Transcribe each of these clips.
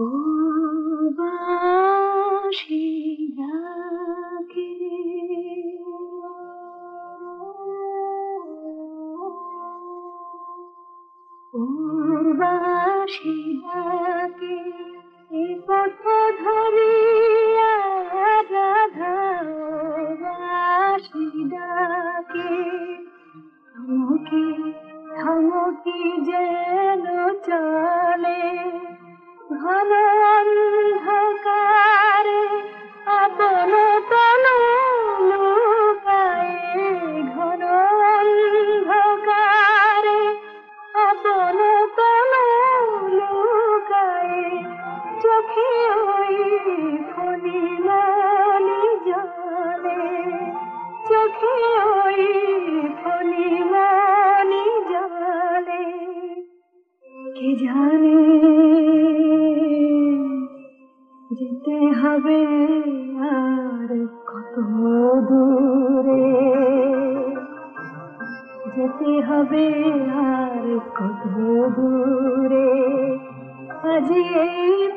উবাসী ডাকে উবাসী ডাকে এ পথ ধরিয়া রাধা উবাসী ডাকে থমকে থমকে যে জানে যেতে হবে আর কত দূরে যেতে হবে আর কত দূরে। আজি এই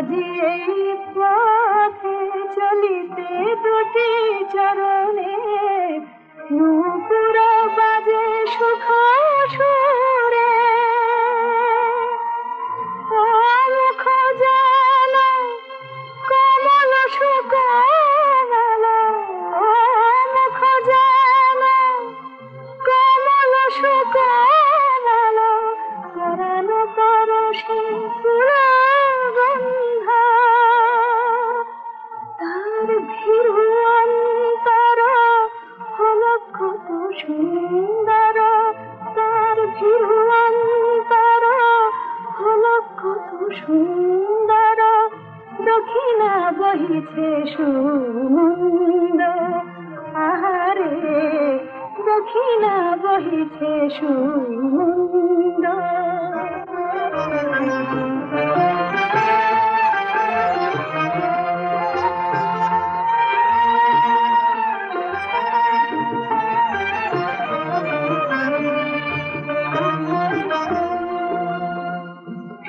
আজি এই পথে চলিতে দুটি চরণে নূপুর কত সুন্দর দক্ষিণা বহিছে সুমন্দ। আহারে দক্ষিণা বহিছে সুমন্দ।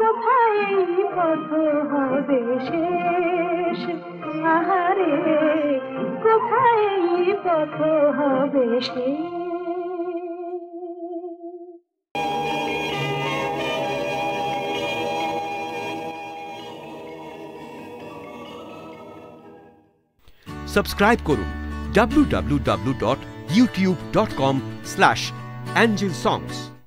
কোথায় এই পথ হবে শেষ আহারে কোথায় এই পথ হবে শেষ সাবস্ক্রাইব করুন www.youtube.com/angelsongs